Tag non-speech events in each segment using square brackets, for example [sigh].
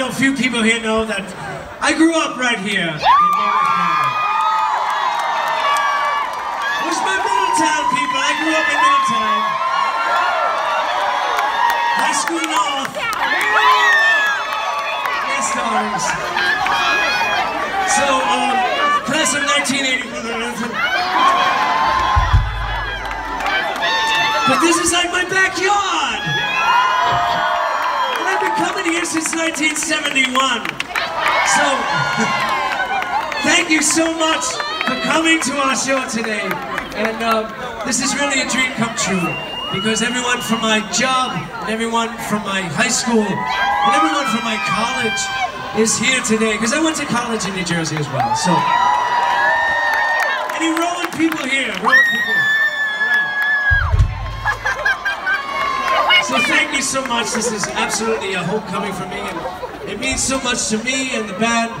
know few people here know that I grew up right here in Middletown. Where's my Middletown people? I grew up in Middletown. High School North. Yes, darlings. So, um, class of 1981. But this is since 1971. So, [laughs] thank you so much for coming to our show today. And um, this is really a dream come true because everyone from my job, and everyone from my high school, and everyone from my college is here today because I went to college in New Jersey as well. So, any Rowan people here? People. So thank you so much. This is absolutely a homecoming for me, and it means so much to me and the band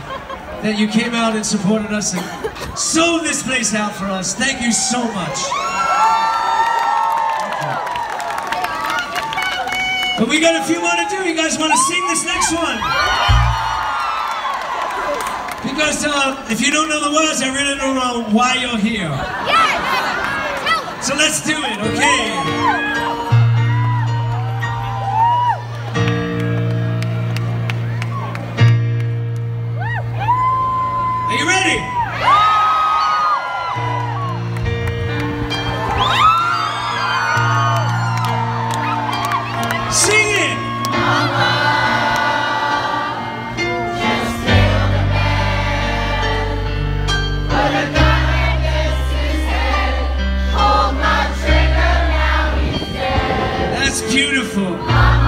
that you came out and supported us and sold this place out for us. Thank you so much. But we got a few more to do. You guys want to sing this next one? Because uh, if you don't know the words, I really don't know why you're here. Yes! So let's do it, okay? Beautiful.